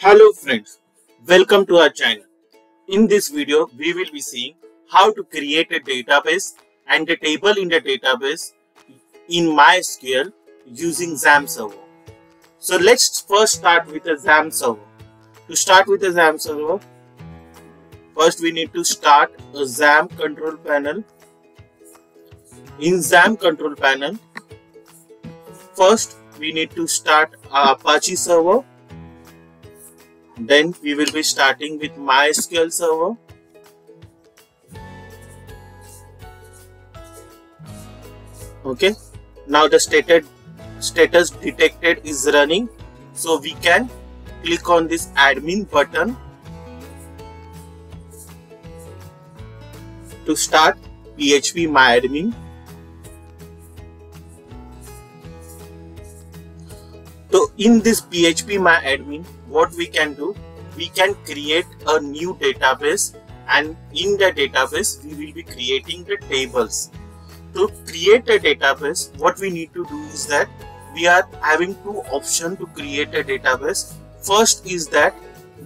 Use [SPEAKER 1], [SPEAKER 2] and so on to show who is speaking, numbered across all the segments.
[SPEAKER 1] Hello friends, welcome to our channel. In this video, we will be seeing how to create a database and a table in the database in MySQL using XAMPP server. So let's first start with a XAMPP server. To start with a XAMPP server, first we need to start a XAMPP control panel. In XAMPP control panel, first we need to start our Apache server then we will be starting with MySQL server. Okay. Now the stated status detected is running. So we can click on this admin button to start PHP MyAdmin. So in this PHP MyAdmin, what we can do we can create a new database and in the database we will be creating the tables. To create a database what we need to do is that we are having two options to create a database. First is that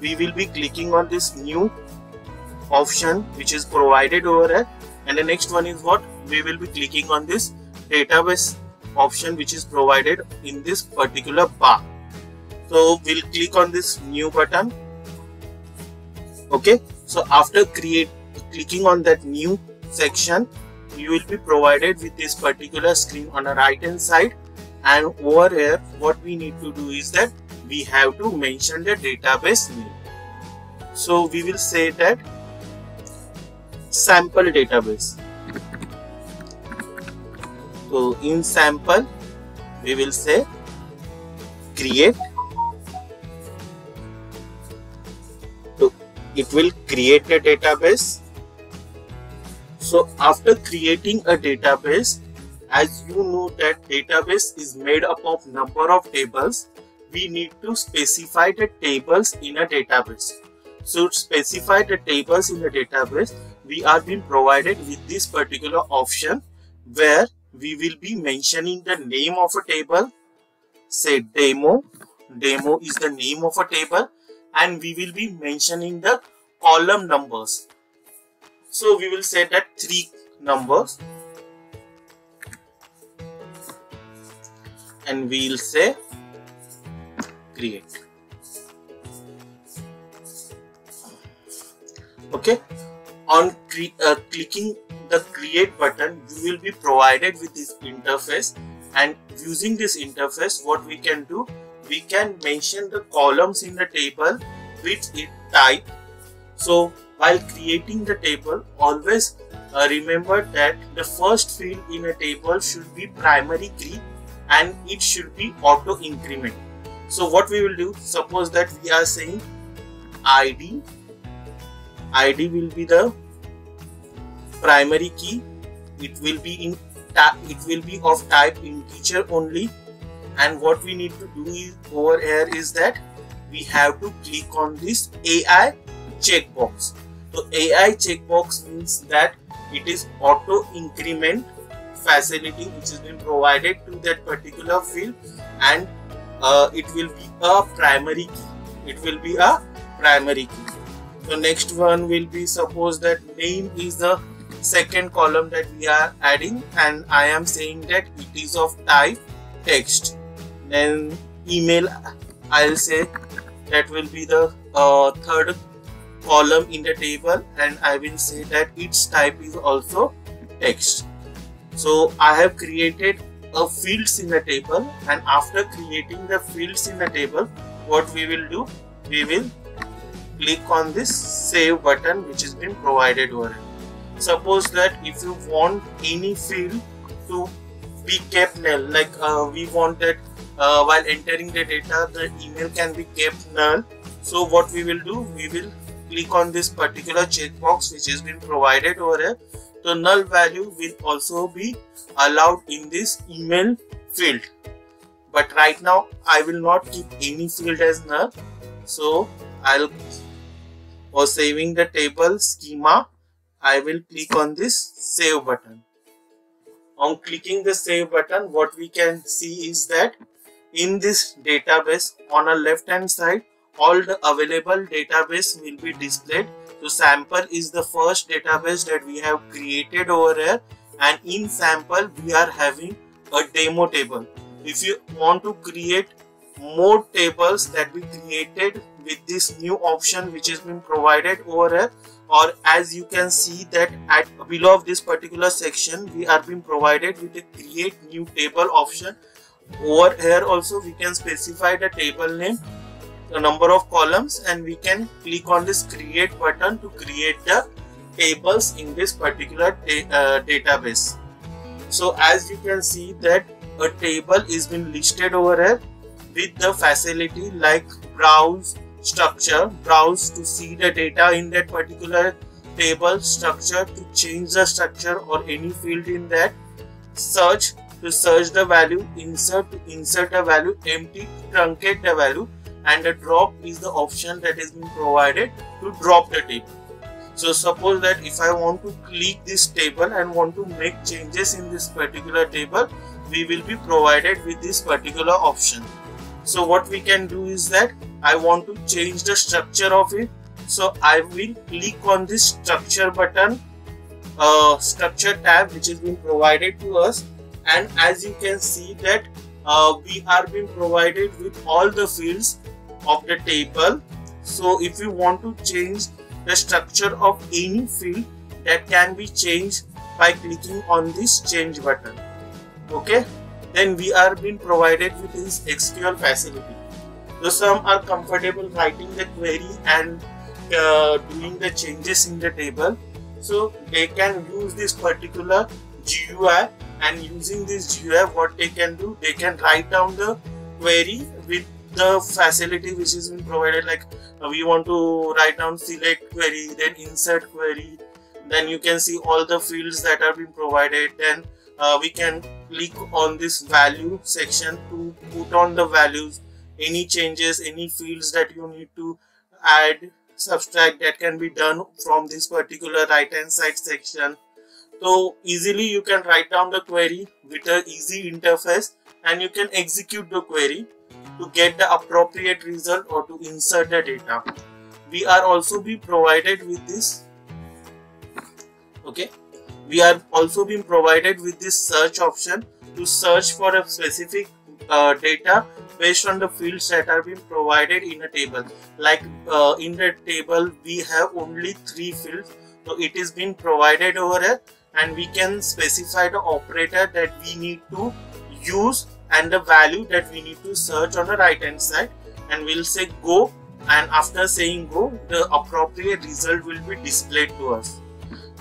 [SPEAKER 1] we will be clicking on this new option which is provided over here. And the next one is what? We will be clicking on this database option which is provided in this particular bar so we'll click on this new button. Okay. So after create clicking on that new section you will be provided with this particular screen on the right hand side. And over here what we need to do is that we have to mention the database name. So we will say that sample database. So in sample we will say create it will create a database. So after creating a database, as you know that database is made up of number of tables, we need to specify the tables in a database. So to specify the tables in a database, we are being provided with this particular option where we will be mentioning the name of a table, say demo, demo is the name of a table and we will be mentioning the column numbers. So we will say that three numbers and we'll say create. Okay, on uh, clicking the create button, you will be provided with this interface and using this interface, what we can do, we can mention the columns in the table with its type so while creating the table, always uh, remember that the first field in a table should be primary key and it should be auto increment. So what we will do, suppose that we are saying ID, ID will be the primary key, it will be in it will be of type integer only. And what we need to do is over here is that we have to click on this AI checkbox. So AI checkbox means that it is auto increment facility which has been provided to that particular field and uh, it will be a primary key. It will be a primary key. The next one will be suppose that name is the second column that we are adding and I am saying that it is of type text. Then email I'll say that will be the uh, third column in the table and I will say that its type is also text. So I have created a fields in the table and after creating the fields in the table what we will do? We will click on this save button which has been provided over suppose that if you want any field to be kept null like uh, we wanted uh, while entering the data the email can be kept null. So what we will do? We will click on this particular checkbox which has been provided over here the null value will also be allowed in this email field. But right now I will not keep any field as null. So I'll for saving the table schema I will click on this save button. On clicking the save button what we can see is that in this database on a left hand side all the available database will be displayed. So sample is the first database that we have created over here. And in sample we are having a demo table. If you want to create more tables that we created with this new option which has been provided over here or as you can see that at below of this particular section we are being provided with a create new table option. Over here also we can specify the table name the number of columns and we can click on this create button to create the tables in this particular uh, database. So as you can see that a table is been listed over here with the facility like browse structure browse to see the data in that particular table structure to change the structure or any field in that search to search the value insert to insert a value empty truncate the value and the drop is the option that is being provided to drop the table. So suppose that if I want to click this table and want to make changes in this particular table we will be provided with this particular option. So what we can do is that I want to change the structure of it. So I will click on this structure button uh, structure tab which has been provided to us. And as you can see that uh, we are being provided with all the fields of the table so if you want to change the structure of any field that can be changed by clicking on this change button okay then we are being provided with this SQL facility. So some are comfortable writing the query and uh, doing the changes in the table. So they can use this particular GUI and using this GUI what they can do, they can write down the query with the facility which is been provided. Like uh, we want to write down select query then insert query. Then you can see all the fields that are being provided. Then uh, we can click on this value section to put on the values. Any changes any fields that you need to add subtract that can be done from this particular right hand side section so easily you can write down the query with an easy interface and you can execute the query to get the appropriate result or to insert the data. We are also be provided with this okay? We are also being provided with this search option to search for a specific uh, data based on the fields that are being provided in a table. Like uh, in the table we have only three fields. So it is being provided over here and we can specify the operator that we need to use and the value that we need to search on the right hand side. And we'll say go. And after saying go the appropriate result will be displayed to us.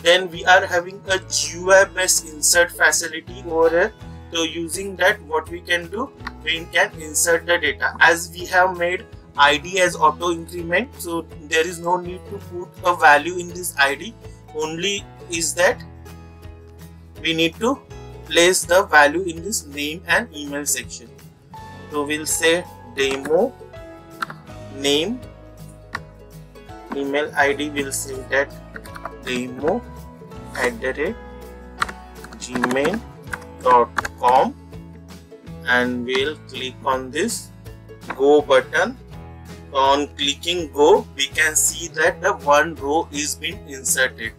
[SPEAKER 1] Then we are having a GUI based insert facility over here. So using that what we can do? We can insert the data. As we have made id as auto increment so there is no need to put a value in this id only is that we need to place the value in this name and email section. So we'll say demo name email id will say that demo at the rate gmail.com and we'll click on this go button. On clicking go we can see that the one row is being inserted.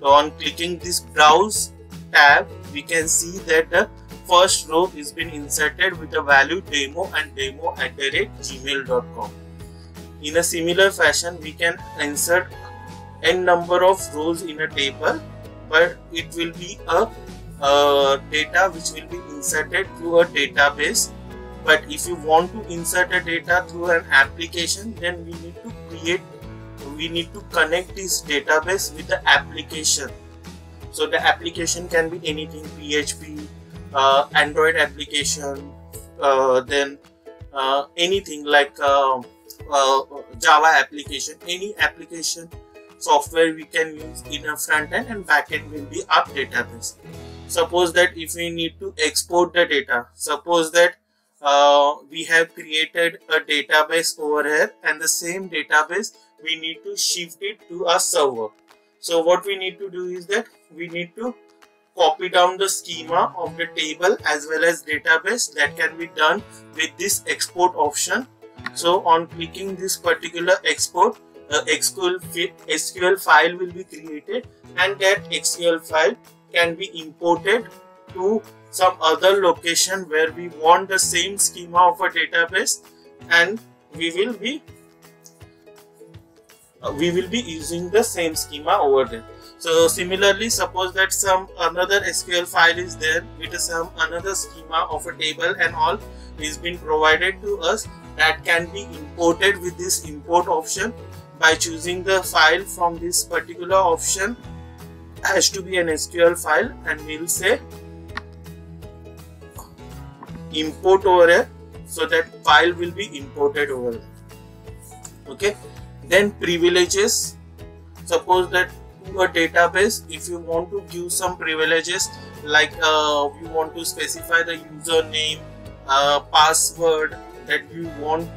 [SPEAKER 1] So on clicking this browse tab we can see that the first row is been inserted with the value demo and demo at the rate gmail.com in a similar fashion we can insert n number of rows in a table but it will be a data which will be inserted through a database. But if you want to insert a data through an application then we need to create we need to connect this database with the application so the application can be anything php uh, android application uh, then uh, anything like uh, uh, java application any application software we can use in a front end and back end will be our database. Suppose that if we need to export the data, suppose that uh, we have created a database over here and the same database we need to shift it to a server. So what we need to do is that we need to copy down the schema of the table as well as database that can be done with this export option. So on clicking this particular export uh, SQL, SQL file will be created and that SQL file can be imported to some other location where we want the same schema of a database and we will be uh, we will be using the same schema over there. So similarly suppose that some another sql file is there with some another schema of a table and all is been provided to us that can be imported with this import option by choosing the file from this particular option. Has to be an sql file and we'll say import over here so that file will be imported over there. okay then privileges suppose that to a database if you want to give some privileges like uh, you want to specify the username uh, password that you want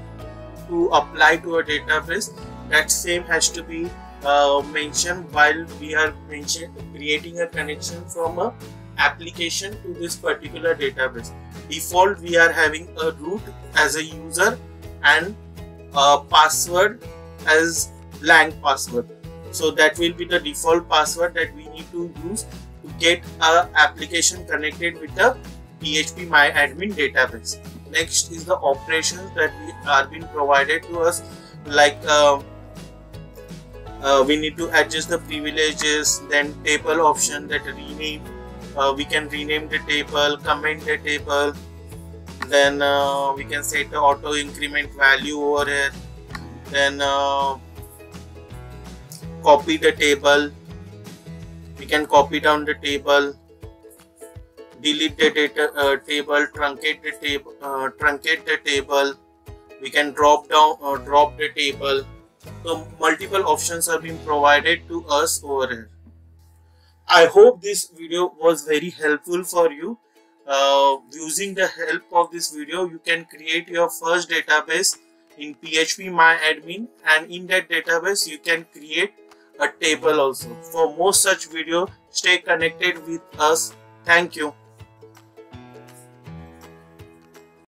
[SPEAKER 1] to apply to a database that same has to be uh, mentioned while we are mention, creating a connection from a application to this particular database. Default we are having a root as a user and a password as blank password. So that will be the default password that we need to use to get a application connected with the PHP MyAdmin database. Next is the operations that we are being provided to us like uh, uh, we need to adjust the privileges then table option that rename uh, we can rename the table comment the table then uh, we can set the auto increment value over here then uh, copy the table. We can copy down the table. Delete the data uh, table. Truncate the table uh, truncate the table. We can drop down or uh, drop the table. So multiple options are being provided to us over here. I hope this video was very helpful for you. Uh, using the help of this video, you can create your first database in PHP MyAdmin and in that database, you can create a table also. For more such video, stay connected with us. Thank you.